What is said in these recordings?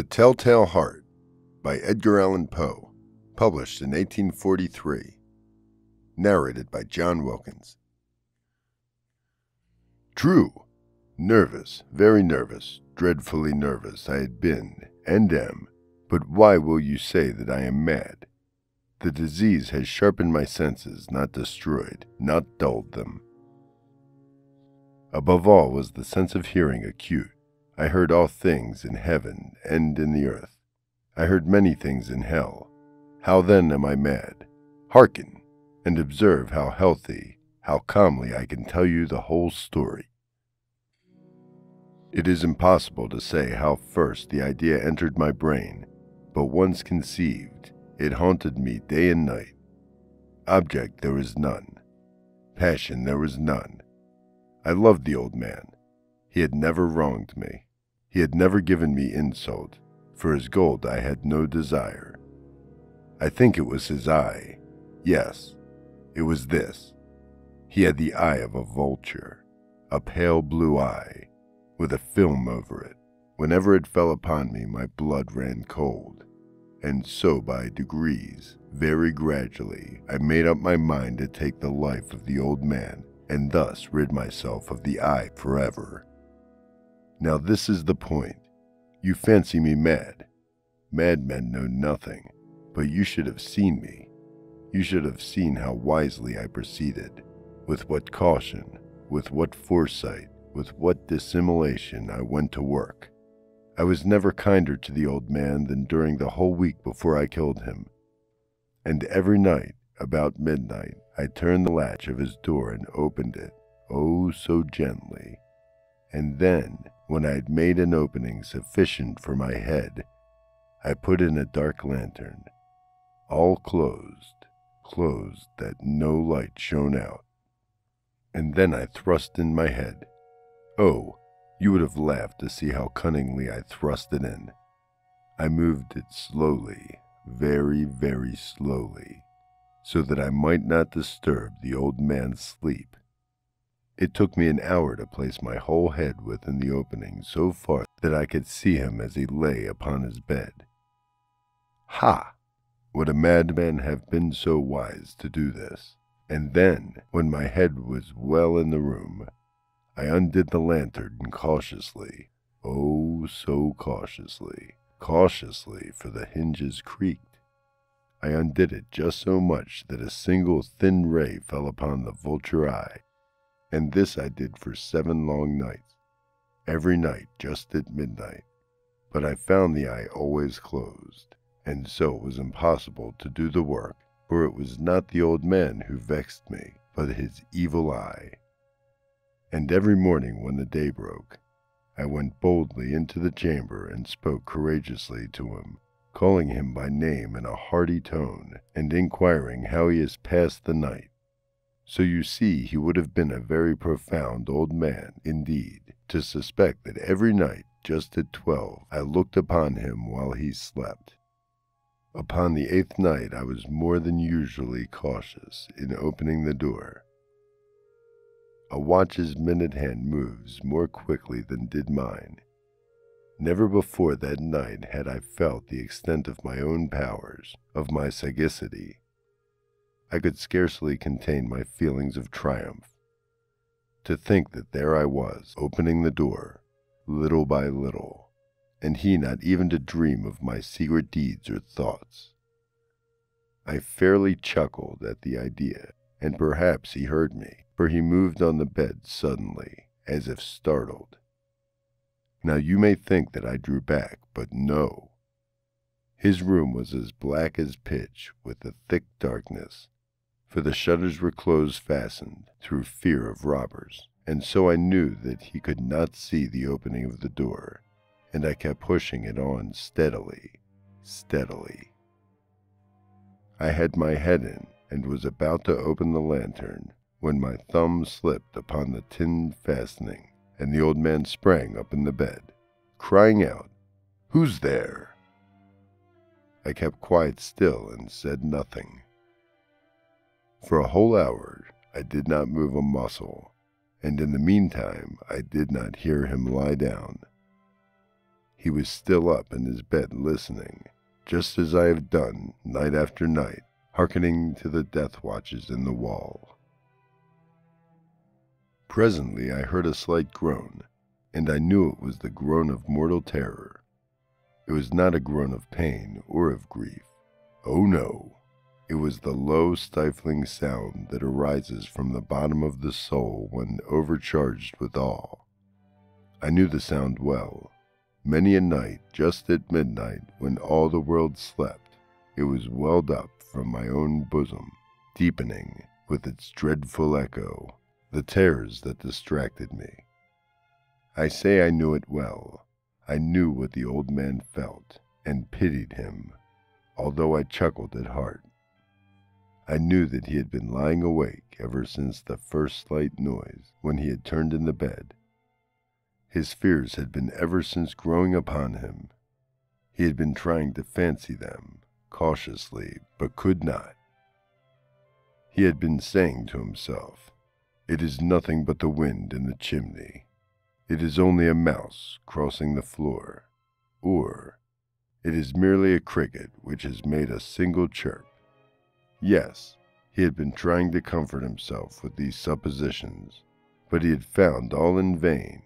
The Telltale Heart by Edgar Allan Poe, published in 1843. Narrated by Jon Wilkins. True. Nervous, very nervous, dreadfully nervous I had been, and am, but why will you say that I am mad? The disease has sharpened my senses, not destroyed, not dulled them. Above all was the sense of hearing acute. I heard all things in heaven and in the earth. I heard many things in hell. How then am I mad? Hearken, and observe how healthy, how calmly I can tell you the whole story. It is impossible to say how first the idea entered my brain, but once conceived, it haunted me day and night. Object there was none. Passion there was none. I loved the old man. He had never wronged me. He had never given me insult. For his gold I had no desire. I think it was his eye. Yes, it was this. He had the eye of a vulture, a pale blue eye, with a film over it. Whenever it fell upon me, my blood ran cold. And so, by degrees, very gradually, I made up my mind to take the life of the old man and thus rid myself of the eye forever. Now, this is the point. You fancy me mad. Madmen know nothing, but you should have seen me. You should have seen how wisely I proceeded, with what caution, with what foresight, with what dissimulation I went to work. I was never kinder to the old man than during the whole week before I killed him. And every night, about midnight, I turned the latch of his door and opened it, oh so gently. And then, when I had made an opening sufficient for my head, I put in a dark lantern, all closed, closed that no light shone out. And then I thrust in my head. Oh, you would have laughed to see how cunningly I thrust it in. I moved it slowly, very, very slowly, so that I might not disturb the old man's sleep. It took me an hour to place my whole head within the opening so far that I could see him as he lay upon his bed. Ha! Would a madman have been so wise to do this? And then, when my head was well in the room, I undid the lantern cautiously, oh, so cautiously, cautiously, for the hinges creaked. I undid it just so much that a single thin ray fell upon the vulture eye, and this I did for seven long nights, every night just at midnight. But I found the eye always closed, and so it was impossible to do the work, for it was not the old man who vexed me, but his evil eye. And every morning when the day broke, I went boldly into the chamber and spoke courageously to him, calling him by name in a hearty tone, and inquiring how he has passed the night. So you see he would have been a very profound old man, indeed, to suspect that every night, just at twelve, I looked upon him while he slept. Upon the eighth night I was more than usually cautious in opening the door, a watch's minute hand moves more quickly than did mine. Never before that night had I felt the extent of my own powers, of my sagacity. I could scarcely contain my feelings of triumph. To think that there I was, opening the door, little by little, and he not even to dream of my secret deeds or thoughts. I fairly chuckled at the idea, and perhaps he heard me for he moved on the bed suddenly, as if startled. Now you may think that I drew back, but no. His room was as black as pitch with a thick darkness, for the shutters were close fastened through fear of robbers, and so I knew that he could not see the opening of the door, and I kept pushing it on steadily, steadily. I had my head in and was about to open the lantern when my thumb slipped upon the tin fastening, and the old man sprang up in the bed, crying out, Who's there? I kept quite still and said nothing. For a whole hour I did not move a muscle, and in the meantime I did not hear him lie down. He was still up in his bed listening, just as I have done night after night, hearkening to the death watches in the wall. Presently I heard a slight groan, and I knew it was the groan of mortal terror. It was not a groan of pain or of grief. Oh no, it was the low, stifling sound that arises from the bottom of the soul when overcharged with awe. I knew the sound well. Many a night, just at midnight, when all the world slept, it was welled up from my own bosom, deepening, with its dreadful echo, the terrors that distracted me. I say I knew it well. I knew what the old man felt, and pitied him, although I chuckled at heart. I knew that he had been lying awake ever since the first slight noise when he had turned in the bed. His fears had been ever since growing upon him. He had been trying to fancy them, cautiously, but could not. He had been saying to himself, It is nothing but the wind in the chimney. It is only a mouse crossing the floor. Or, it is merely a cricket which has made a single chirp. Yes, he had been trying to comfort himself with these suppositions, but he had found all in vain.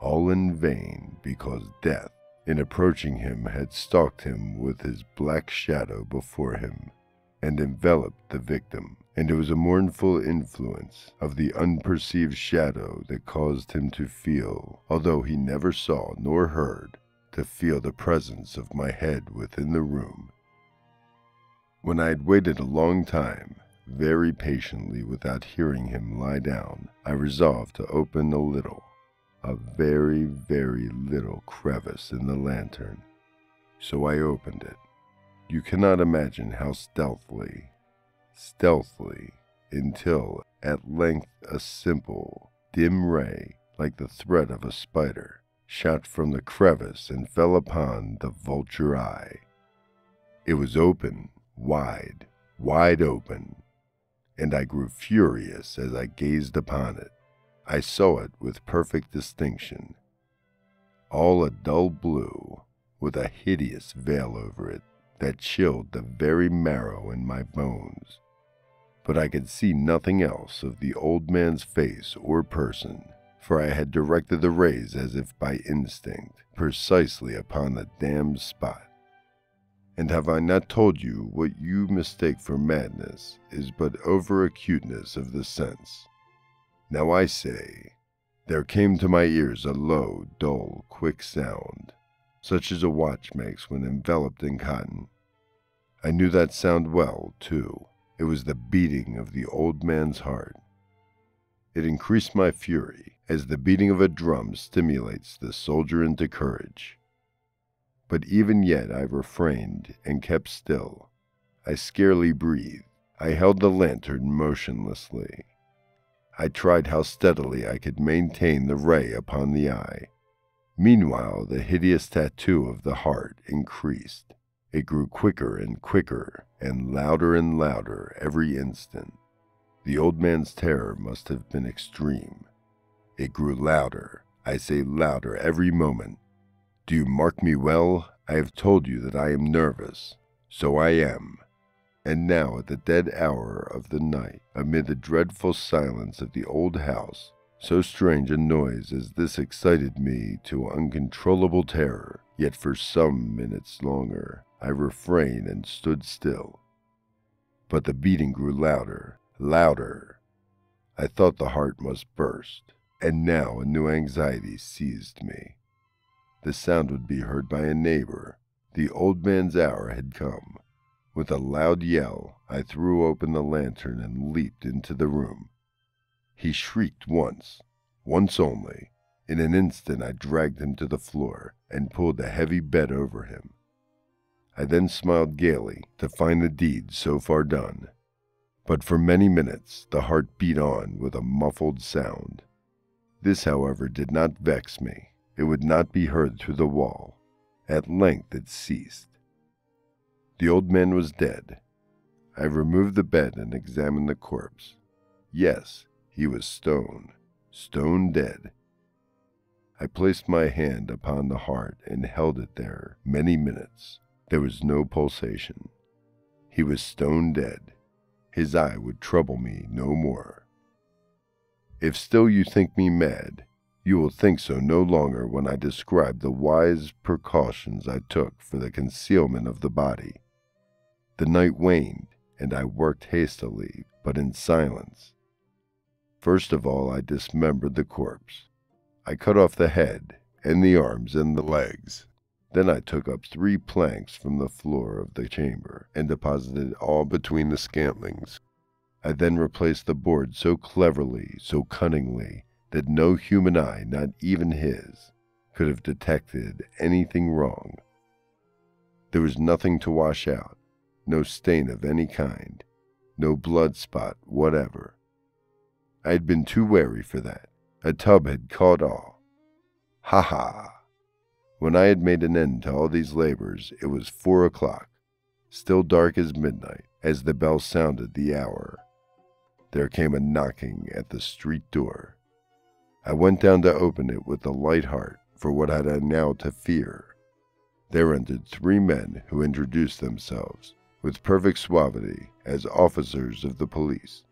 All in vain because death, in approaching him, had stalked him with his black shadow before him and enveloped the victim, and it was a mournful influence of the unperceived shadow that caused him to feel, although he never saw nor heard, to feel the presence of my head within the room when I had waited a long time, very patiently without hearing him lie down, I resolved to open a little, a very, very little crevice in the lantern. So I opened it. You cannot imagine how stealthily, stealthily, until at length a simple, dim ray, like the thread of a spider, shot from the crevice and fell upon the vulture eye. It was open wide, wide open, and I grew furious as I gazed upon it. I saw it with perfect distinction, all a dull blue, with a hideous veil over it that chilled the very marrow in my bones. But I could see nothing else of the old man's face or person, for I had directed the rays as if by instinct, precisely upon the damned spot. And have I not told you what you mistake for madness is but over acuteness of the sense? Now I say, there came to my ears a low, dull, quick sound, such as a watch makes when enveloped in cotton. I knew that sound well, too. It was the beating of the old man's heart. It increased my fury, as the beating of a drum stimulates the soldier into courage. But even yet I refrained and kept still. I scarcely breathed. I held the lantern motionlessly. I tried how steadily I could maintain the ray upon the eye. Meanwhile, the hideous tattoo of the heart increased. It grew quicker and quicker, and louder and louder every instant. The old man's terror must have been extreme. It grew louder, I say louder every moment, do you mark me well? I have told you that I am nervous. So I am. And now, at the dead hour of the night, amid the dreadful silence of the old house, so strange a noise as this excited me to uncontrollable terror, yet for some minutes longer I refrained and stood still. But the beating grew louder, louder. I thought the heart must burst, and now a new anxiety seized me. The sound would be heard by a neighbor. The old man's hour had come. With a loud yell, I threw open the lantern and leaped into the room. He shrieked once, once only. In an instant, I dragged him to the floor and pulled a heavy bed over him. I then smiled gaily to find the deed so far done. But for many minutes the heart beat on with a muffled sound. This, however, did not vex me. It would not be heard through the wall. At length it ceased. The old man was dead. I removed the bed and examined the corpse. Yes, he was stone, stone dead. I placed my hand upon the heart and held it there many minutes. There was no pulsation. He was stone dead. His eye would trouble me no more. If still you think me mad, you will think so no longer when I describe the wise precautions I took for the concealment of the body. The night waned, and I worked hastily, but in silence. First of all, I dismembered the corpse. I cut off the head, and the arms, and the legs. Then I took up three planks from the floor of the chamber, and deposited all between the scantlings. I then replaced the board so cleverly, so cunningly, that no human eye, not even his, could have detected anything wrong. There was nothing to wash out, no stain of any kind, no blood spot whatever. I had been too wary for that. A tub had caught all. Ha ha! When I had made an end to all these labors, it was four o'clock, still dark as midnight, as the bell sounded the hour. There came a knocking at the street door. I went down to open it with a light heart, for what had I now to fear? There entered three men who introduced themselves, with perfect suavity, as officers of the police.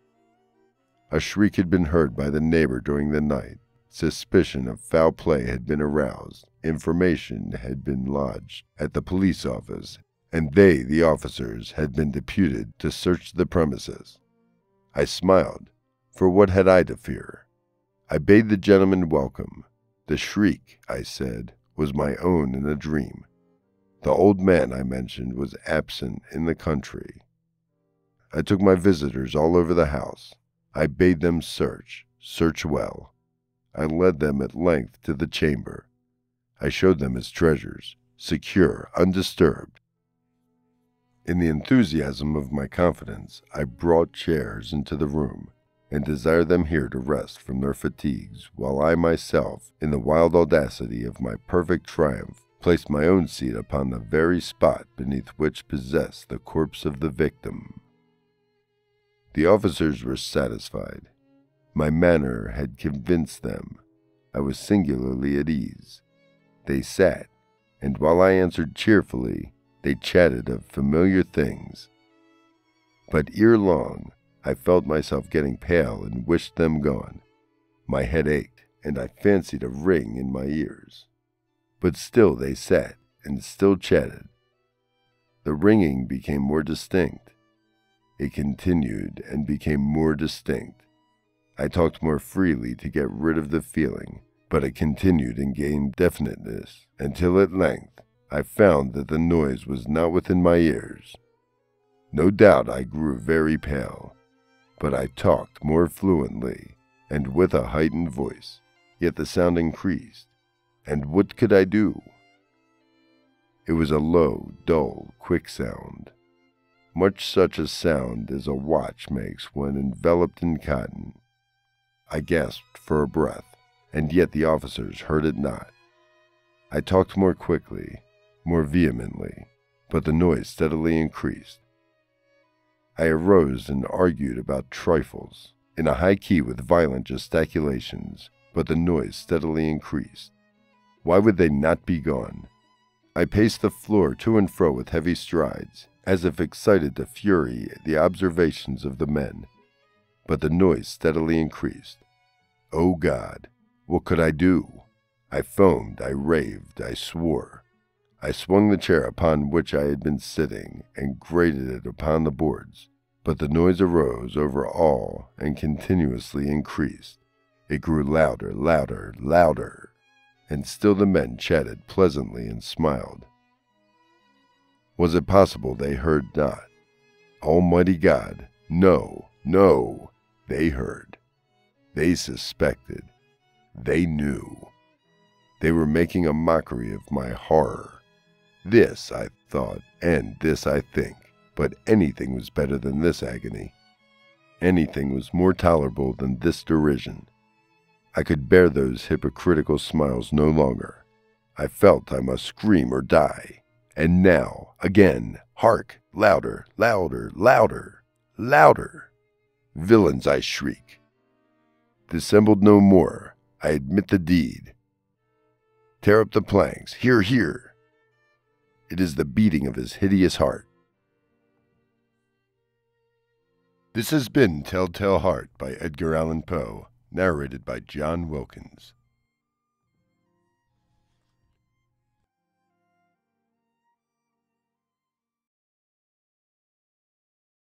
A shriek had been heard by the neighbor during the night. Suspicion of foul play had been aroused. Information had been lodged at the police office, and they, the officers, had been deputed to search the premises. I smiled, for what had I to fear? I bade the gentleman welcome. The shriek, I said, was my own in a dream. The old man I mentioned was absent in the country. I took my visitors all over the house. I bade them search, search well. I led them at length to the chamber. I showed them his treasures, secure, undisturbed. In the enthusiasm of my confidence, I brought chairs into the room and desired them here to rest from their fatigues, while I myself, in the wild audacity of my perfect triumph, placed my own seat upon the very spot beneath which possessed the corpse of the victim. The officers were satisfied. My manner had convinced them. I was singularly at ease. They sat, and while I answered cheerfully, they chatted of familiar things. But ere long, I felt myself getting pale and wished them gone. My head ached, and I fancied a ring in my ears. But still they sat, and still chatted. The ringing became more distinct. It continued and became more distinct. I talked more freely to get rid of the feeling, but it continued and gained definiteness until at length I found that the noise was not within my ears. No doubt I grew very pale, but I talked more fluently and with a heightened voice, yet the sound increased, and what could I do? It was a low, dull, quick sound, much such a sound as a watch makes when enveloped in cotton. I gasped for a breath, and yet the officers heard it not. I talked more quickly, more vehemently, but the noise steadily increased. I arose and argued about trifles, in a high key with violent gesticulations, but the noise steadily increased. Why would they not be gone? I paced the floor to and fro with heavy strides, as if excited to fury at the observations of the men. But the noise steadily increased. Oh God, what could I do? I foamed, I raved, I swore. I swung the chair upon which I had been sitting and grated it upon the boards, but the noise arose over all and continuously increased. It grew louder, louder, louder, and still the men chatted pleasantly and smiled. Was it possible they heard not? Almighty God, no, no, they heard. They suspected. They knew. They were making a mockery of my horror. This, I thought, and this I think, but anything was better than this agony. Anything was more tolerable than this derision. I could bear those hypocritical smiles no longer. I felt I must scream or die. And now, again, hark, louder, louder, louder, louder. Villains, I shriek. Dissembled no more, I admit the deed. Tear up the planks. Hear, hear. It is the beating of his hideous heart. This has been Telltale Heart by Edgar Allan Poe, narrated by Jon Wilkins.